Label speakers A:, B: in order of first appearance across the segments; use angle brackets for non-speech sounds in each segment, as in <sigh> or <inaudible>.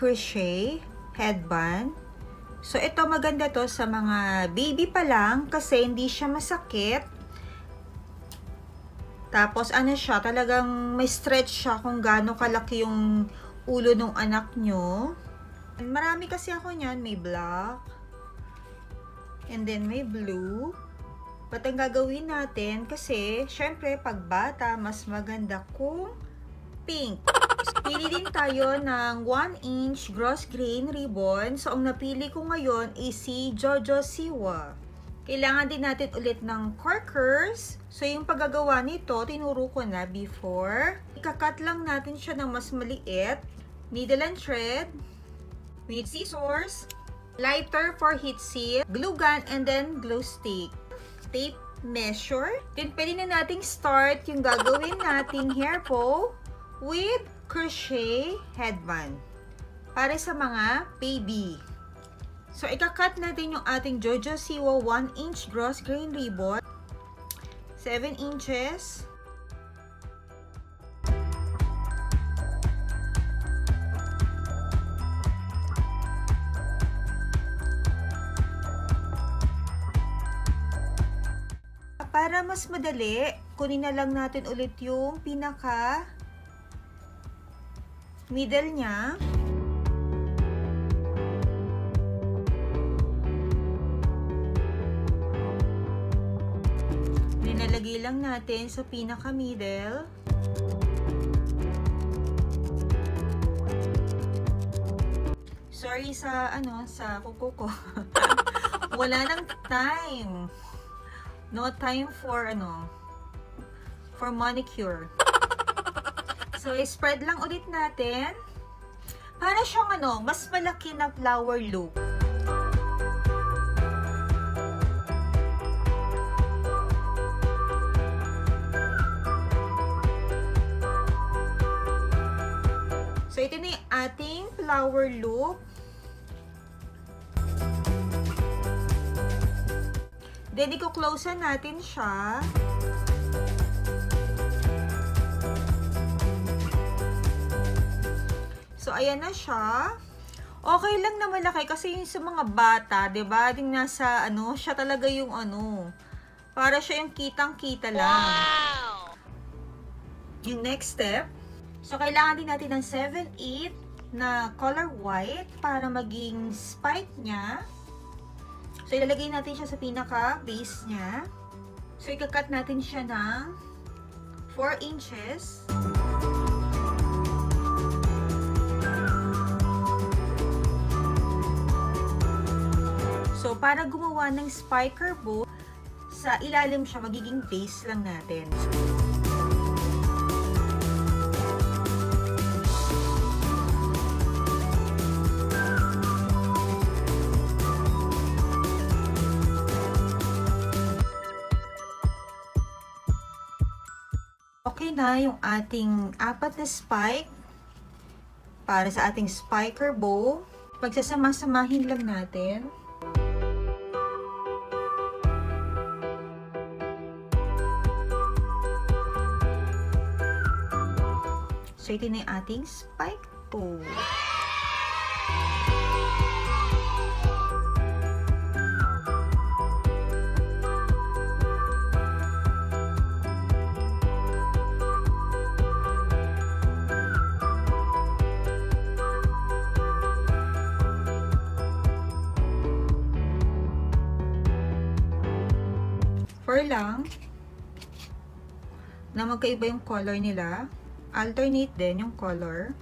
A: crochet headband. So, ito maganda to sa mga baby pa lang kasi hindi siya masakit. Tapos, ano siya, talagang may stretch siya kung gaano kalaki yung ulo ng anak nyo. Marami kasi ako niyan. May black. And then, may blue. But ang gagawin natin, kasi, syempre, pag bata, mas maganda kung pink. Pili din tayo ng 1 inch gross grain ribbon. So, ang napili ko ngayon is si Jojo Siwa. Kailangan din natin ulit ng corkers. So, yung paggagawa nito, tinuro ko na before. Ikakat lang natin siya ng mas maliit. Needle and thread. We need scissors. Lighter for heat seal. Glue gun and then glue stick. Tape measure. Then, pwede na nating start yung gagawin nating hair bow with crochet headband para sa mga baby. So, ikakat natin yung ating Jojo Siwa 1 inch gross grain ribbon. 7 inches. Para mas madali, kunin na lang natin ulit yung pinaka middle niya. Ninalagay lang natin sa pinaka-middle. Sorry sa ano, sa kuko ko. <laughs> Wala nang time. No time for ano, for manicure. So, spread lang ulit natin. Para siyang ano, mas malaki na flower loop. So, ito na ating flower loop. Then, i-close natin siya. So, ayan na siya. Okay lang na malaki kasi yung sa mga bata, 'di ba? Ding nasa ano, siya talaga yung ano. Para siya yung kitang-kita lang. Wow! Yung next step, so kailangan din natin ng 7/8 na color white para maging spike niya. So ilalagay natin siya sa pinaka base niya. So ikakat natin siya ng 4 inches. Para gumawa ng spiker bow, sa ilalim siya, magiging base lang natin. Okay na yung ating apat na spike para sa ating spiker bow. Pagsasama-samahin lang natin. Ito na yung ating spike. Four lang na magkaiba yung color nila alternate din yung color.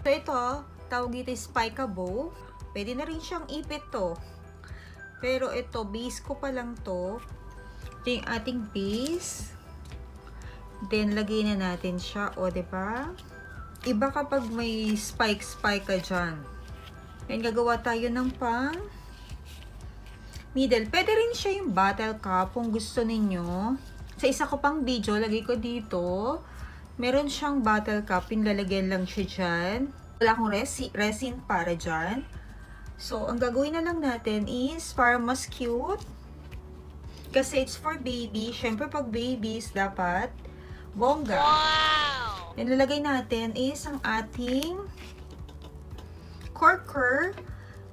A: So ito, tawag ito spike bow. Pwede na rin siyang ipit to. Pero ito, base ko pa lang to. Ito yung ating base. Then, lagay na natin siya. O, ba diba? Iba kapag may spike-spike ka dyan. Then, gagawa tayo ng pang middle. Pwede rin siya yung bottle cup kung gusto ninyo. Sa isa ko pang video, lagay ko dito. Meron siyang bottle cup. Pinlalagyan lang siya dyan. Wala akong resi resin para dyan. So, ang gagawin na lang natin is para mas cute. Kasi it's for baby. Siyempre, pag babies, dapat bongga. Wow! Nilalagay natin is ang ating corker.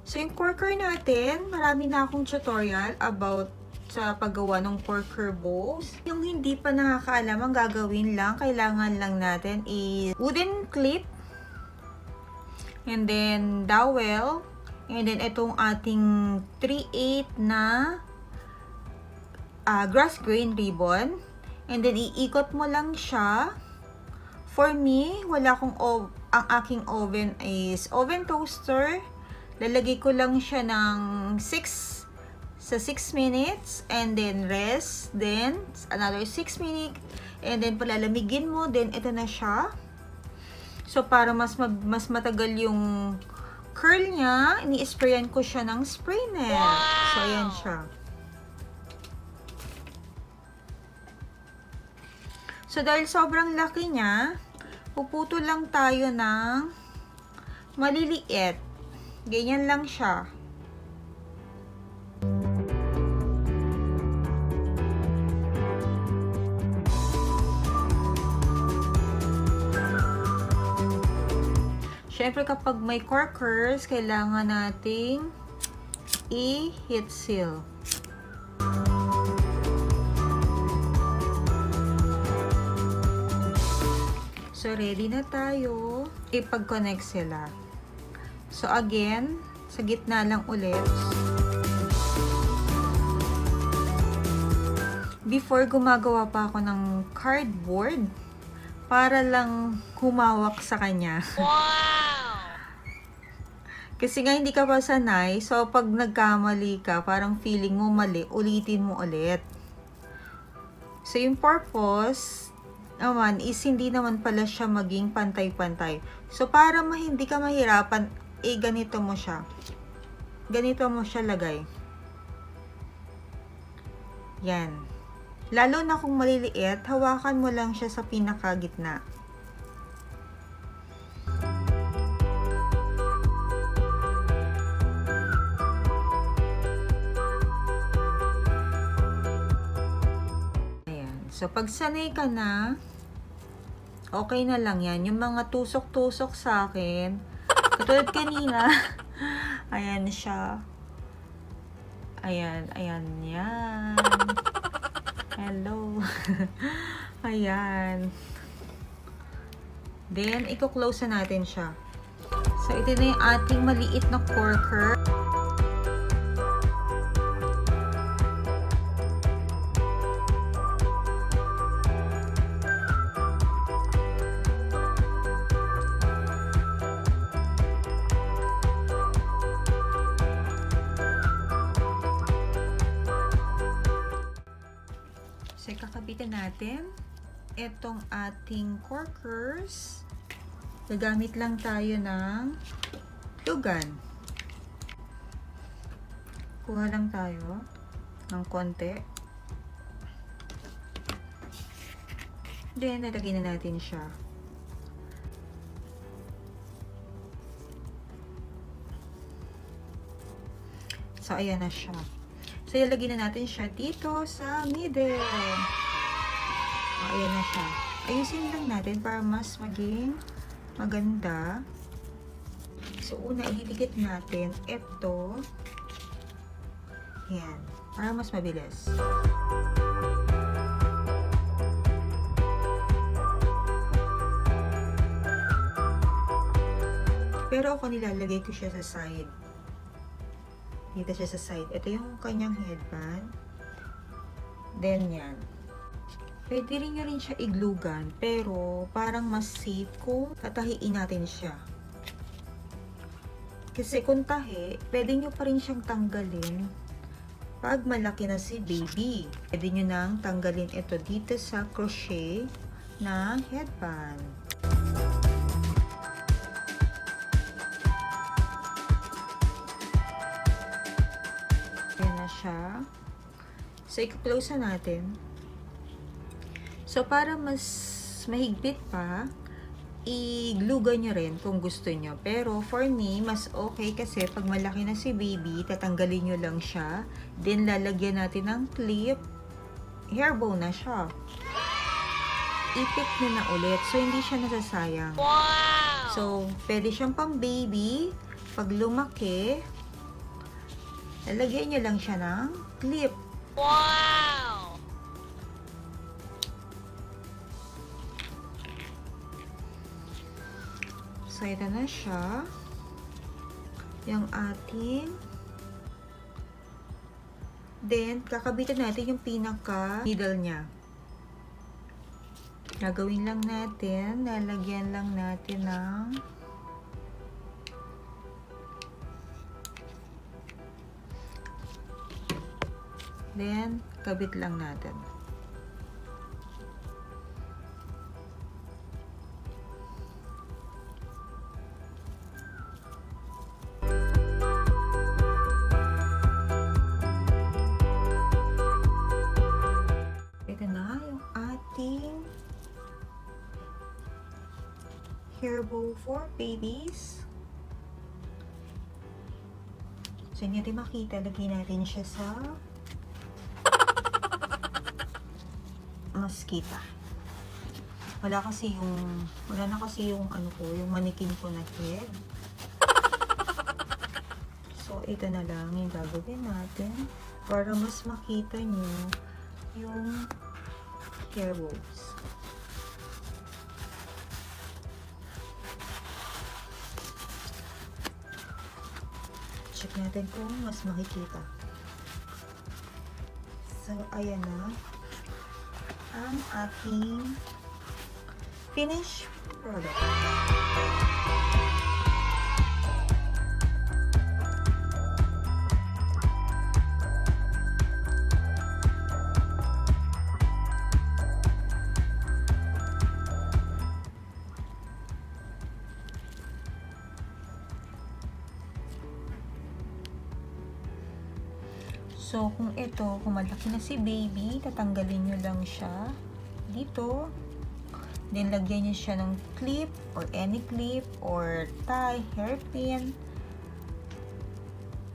A: So, yung corker natin, marami na akong tutorial about sa paggawa ng corker bows. Yung hindi pa nakakaalam, ang gagawin lang, kailangan lang natin is wooden clip and then dowel and then itong ating 3/8 na uh, grass grain ribbon and then iikot mo lang siya. For me wala akong ang aking oven is oven toaster. Lalagay ko lang siya ng 6 sa 6 minutes and then rest then another 6 minutes and then palalamigin mo then ito na siya. So para mas mas matagal yung curl niya ini-sprayan ko siya ng spray net. Wow! so ayan siya so dahil sobrang laki niya puputo lang tayo ng maliliit ganyan lang siya Siyempre, kapag may corkers, kailangan nating i-heat seal. Ready na tayo. Ipag-connect sila. So, again, sa gitna lang ulit. Before, gumagawa pa ako ng cardboard para lang humawak sa kanya. Wow! Kasi nga hindi ka pa sanay, so pag nagkamali ka, parang feeling mo mali, ulitin mo ulit. So yung purpose naman is hindi naman pala siya maging pantay-pantay. So para ma hindi ka mahirapan, eh ganito mo siya. Ganito mo siya lagay. Yan. Lalo na kung maliliit, hawakan mo lang siya sa pinakagitna. So, pag sanay ka na, okay na lang yan. Yung mga tusok-tusok sa akin, katulad kanina, <laughs> ayan siya. Ayan, ayan, yan. Hello. <laughs> ayan. Then, i-close na natin siya. So, ito na yung ating maliit na corker. Ating corkers. Gagamit lang tayo ng lugan. Kuha lang tayo ng konti. Then, nalagay na natin siya. So, ayan na siya. So, ilagay na natin siya dito sa middle. O, ayan na siya. Ayusin lang natin para mas maging maganda. So, una, ihidikit natin ito. Yan. Para mas mabilis. Pero ako nilalagay ko siya sa side. Dito siya sa side. Ito yung kanyang headband. Then, yan. Pwede rin nyo rin siya iglugan, pero parang mas safe kung tatahiin natin siya. Kasi kung tahi, pwede nyo pa rin siyang tanggalin pag malaki na si baby. Pwede nyo nang tanggalin ito dito sa crochet na headband. siya. So, i-close na natin. So, para mas mahigpit pa, i-gluga nyo rin kung gusto nyo. Pero for me, mas okay kasi pag malaki na si baby, tatanggalin nyo lang siya. Then lalagyan natin ng clip. Hair bow na siya. Ipit nyo na ulit. So, hindi siya nasasayang.
B: Wow!
A: So, pwede siyang pang baby. Pag lumaki, lalagyan nyo lang siya ng clip.
B: Wow!
A: Ito na siya. Yung ating Then, kakabitan natin yung pinaka needle niya. Gagawin lang natin, lalagyan lang natin ng Then, kabit lang natin. Bow for babies. So, hindi natin makita. Lagyan natin siya sa maskita. Wala kasi yung, wala na kasi yung ano ko, yung manikin ko na head. So, ito na lang yung gagawin natin para mas makita nyo yung hair bows. Check natin kung mas makikita. So, ayan na ang aking finished product. So, kung ito, kung malaki na si baby, tatanggalin nyo lang siya dito. Then, lagyan nyo siya ng clip or any clip or tie, hairpin.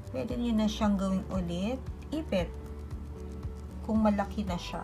A: Pwede nyo na siyang gawing ulit. Ipit. Kung malaki na siya.